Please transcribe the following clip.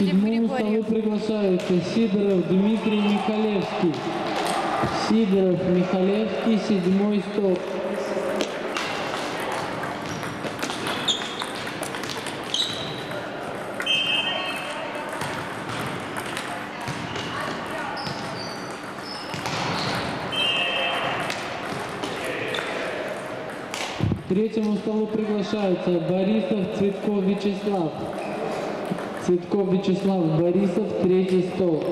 седьмому столу приглашаются Сидоров Дмитрий Михалевский. Сидоров Михалевский, седьмой стол. К третьему столу приглашаются Борисов Цветков Вячеслав. Цветков Вячеслав Борисов, третий стол.